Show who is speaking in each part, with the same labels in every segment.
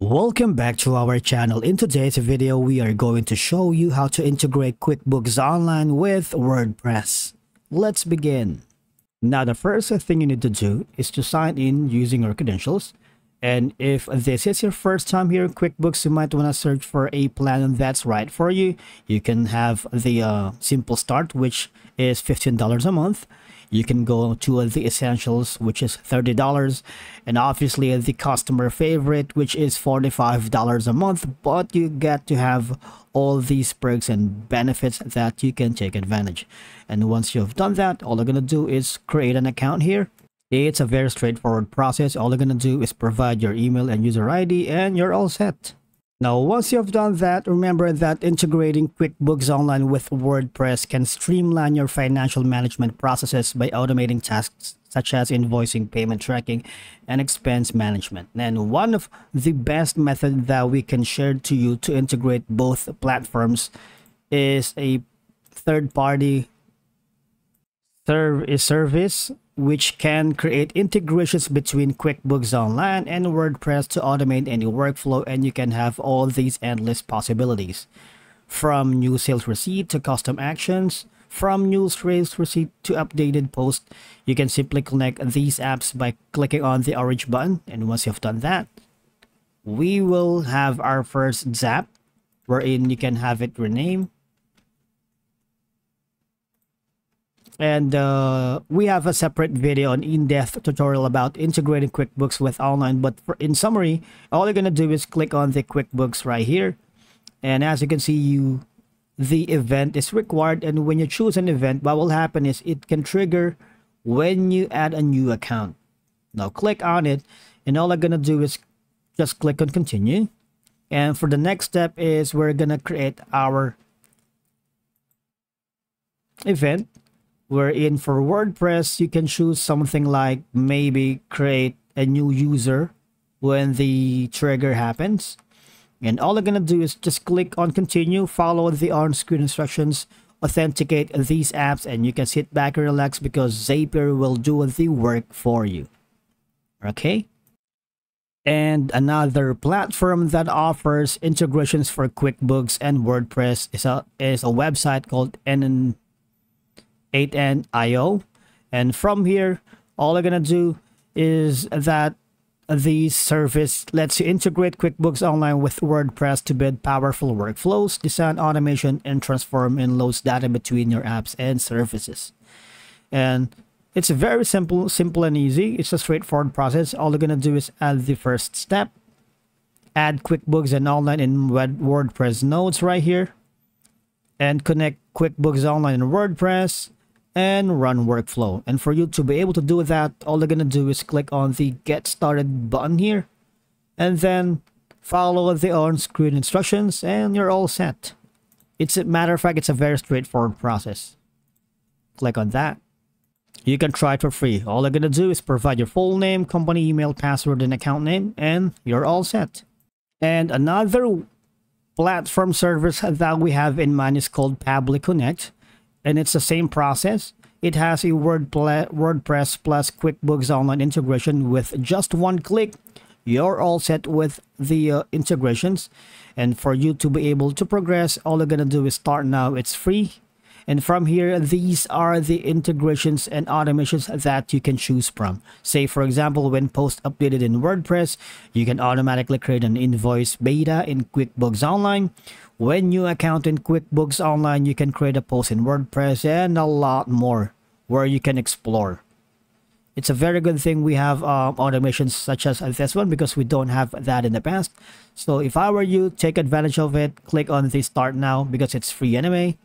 Speaker 1: Welcome back to our channel. In today's video, we are going to show you how to integrate QuickBooks Online with WordPress. Let's begin. Now, the first thing you need to do is to sign in using your credentials. And if this is your first time here in QuickBooks, you might want to search for a plan that's right for you. You can have the uh, Simple Start, which is $15 a month you can go to the essentials which is $30 and obviously the customer favorite which is $45 a month but you get to have all these perks and benefits that you can take advantage. And once you've done that all you're gonna do is create an account here. It's a very straightforward process. All you're gonna do is provide your email and user id and you're all set now, once you've done that, remember that integrating QuickBooks Online with WordPress can streamline your financial management processes by automating tasks such as invoicing, payment tracking, and expense management. And one of the best methods that we can share to you to integrate both platforms is a third-party service which can create integrations between QuickBooks Online and WordPress to automate any workflow and you can have all these endless possibilities. From new sales receipt to custom actions, from new sales receipt to updated post, you can simply connect these apps by clicking on the orange button and once you've done that, we will have our first Zap wherein you can have it rename and uh, we have a separate video an in-depth tutorial about integrating QuickBooks with online. But for, in summary all you're gonna do is click on the QuickBooks right here. And as you can see you the event is required. And when you choose an event what will happen is it can trigger when you add a new account. Now click on it. And all I'm gonna do is just click on continue. And for the next step is we're gonna create our event wherein for WordPress, you can choose something like maybe create a new user when the trigger happens. And all you're going to do is just click on continue, follow the on-screen instructions, authenticate these apps, and you can sit back and relax because Zapier will do the work for you. Okay? And another platform that offers integrations for QuickBooks and WordPress is a, is a website called NN 8n.io. And from here, all going to do is that the service lets you integrate QuickBooks Online with WordPress to build powerful workflows, design automation, and transform and loads data between your apps and services. And it's very simple, simple and easy. It's a straightforward process. All you're going to do is add the first step, add QuickBooks and Online in WordPress nodes right here, and connect QuickBooks Online and WordPress, and run workflow. And for you to be able to do that, all you're going to do is click on the get started button here and then follow the on-screen instructions and you're all set. It's a matter of fact, it's a very straightforward process. Click on that. You can try it for free. All you're going to do is provide your full name, company email, password, and account name, and you're all set. And another platform service that we have in mind is called Pabbly Connect and it's the same process. It has a WordPress plus QuickBooks Online integration with just one click. You're all set with the uh, integrations. And for you to be able to progress, all you're going to do is start now. It's free. And from here, these are the integrations and automations that you can choose from. Say, for example, when post updated in WordPress, you can automatically create an invoice beta in QuickBooks Online. When you account in QuickBooks Online, you can create a post in WordPress and a lot more where you can explore. It's a very good thing we have um, automations such as this one because we don't have that in the past. So if I were you, take advantage of it. Click on the start now because it's free anyway.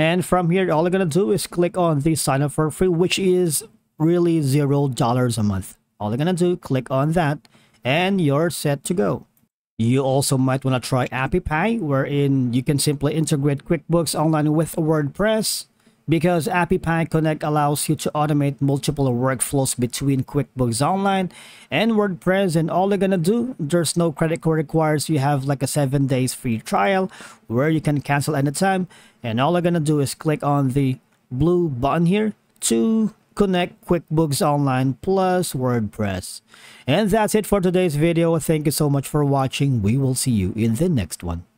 Speaker 1: And from here, all you're going to do is click on the sign up for free, which is really zero dollars a month. All you're going to do, click on that, and you're set to go. You also might want to try Appy AppyPie, wherein you can simply integrate QuickBooks Online with WordPress because AppyPie Connect allows you to automate multiple workflows between QuickBooks Online and WordPress and all you're gonna do there's no credit card requires you have like a seven days free trial where you can cancel anytime and all you're gonna do is click on the blue button here to connect QuickBooks Online plus WordPress. And that's it for today's video. Thank you so much for watching. We will see you in the next one.